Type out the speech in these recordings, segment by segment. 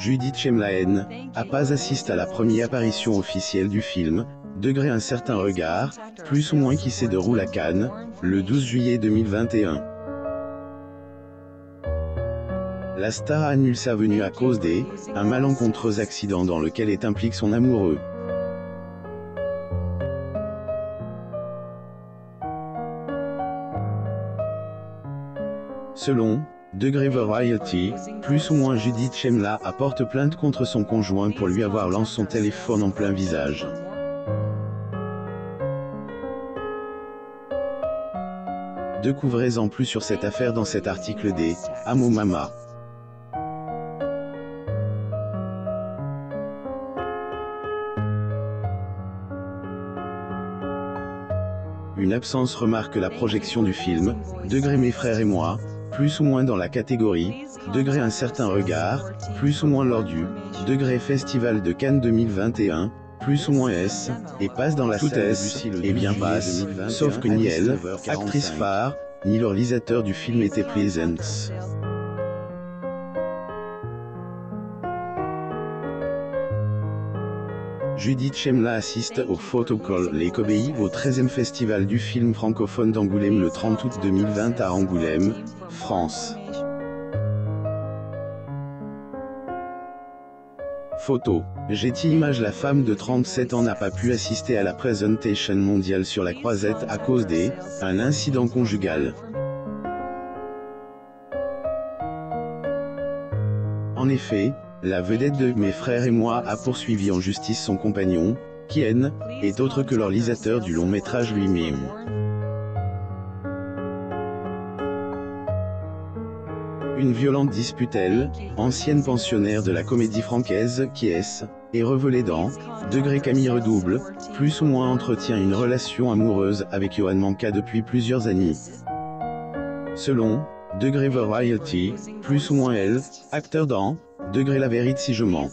Judith Chemlaen, a pas assiste à la première apparition officielle du film, degré un certain regard, plus ou moins qui s'est déroule à Cannes, le 12 juillet 2021. La star annule sa venue à cause des un malencontreux accident dans lequel est impliqué son amoureux. Selon Degré Variety, plus ou moins Judith Chemla apporte plainte contre son conjoint pour lui avoir lancé son téléphone en plein visage. Découvrez-en plus sur cette affaire dans cet article des Amo Mama. Une absence remarque la projection du film, Degré mes frères et moi, plus ou moins dans la catégorie, Degré un certain regard, plus ou moins lors du, Degré Festival de Cannes 2021, plus ou moins S, et passe dans la toute S, et bien passe, sauf que ni elle, actrice phare, ni le réalisateur du film étaient présents. Judith Chemla assiste au Photocall Les Cobéis au 13e festival du film francophone d'Angoulême le 30 août 2020 à Angoulême, France. Photo. Getty Image La femme de 37 ans n'a pas pu assister à la présentation mondiale sur la croisette à cause des un incident conjugal. En effet, la vedette de Mes frères et moi a poursuivi en justice son compagnon, Kien, est autre que le réalisateur du long métrage lui-même. Une violente dispute elle, ancienne pensionnaire de la comédie francaise qui est, est revelée dans Degré Camille redouble, plus ou moins entretient une relation amoureuse avec Johan Manka depuis plusieurs années. Selon Degré Variety, plus ou moins elle, acteur dans Degré la vérité si je mens.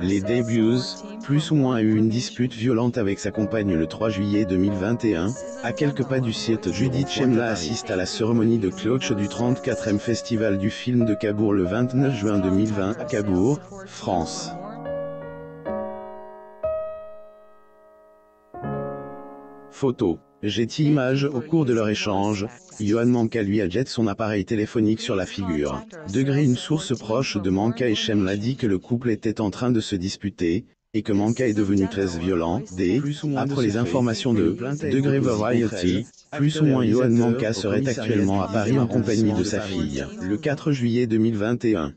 Les débuts, plus ou moins a eu une dispute violente avec sa compagne le 3 juillet 2021, à quelques pas du site Judith Chemla assiste à la cérémonie de cloche du 34e festival du film de Cabourg le 29 juin 2020 à Cabourg, France. Photo. Getty Images Au cours de leur échange, Johan Manka lui a jet son appareil téléphonique sur la figure. Degré une source proche de Manka et Shem l'a dit que le couple était en train de se disputer, et que Manka est devenu très violent, des, après les informations de Degré Variety, plus ou moins Johan Manka serait actuellement à Paris en compagnie de sa fille, le 4 juillet 2021.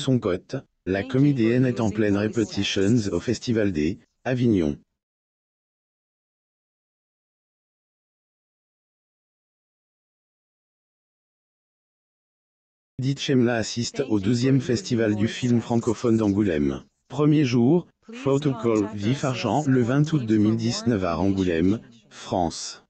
Son cote, la comédienne est en pleine repetitions au Festival des Avignon. Edith Chemla assiste au deuxième festival du film francophone d'Angoulême. Premier jour, Photocall Vif Argent le 20 août 2019 à Angoulême, France.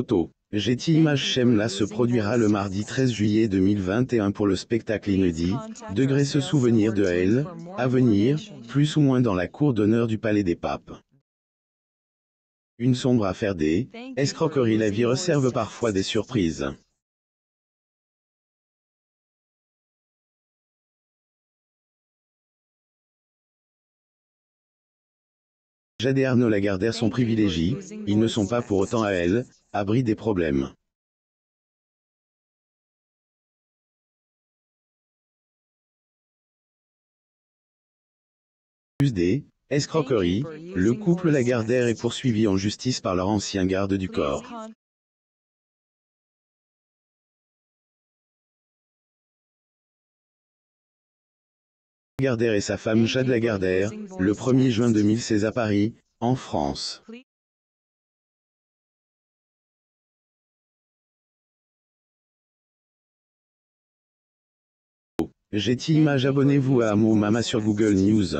Photo. Getty Image Chemla se produira le mardi 13 juillet 2021 pour le spectacle inédit, Degré se souvenir de elle, à venir, plus ou moins dans la cour d'honneur du Palais des Papes. Une sombre affaire des escroqueries la vie réserve parfois des surprises. Jade et Arnaud Lagardère sont privilégiés, ils ne sont pas pour autant à elle, abri des problèmes. Plus des escroqueries, le couple Lagardère est poursuivi en justice par leur ancien garde du corps. Lagardère et sa femme Jade Lagardère, le 1er juin 2016 à Paris, en France. Getty Image Abonnez-vous à Amo Mama sur Google News.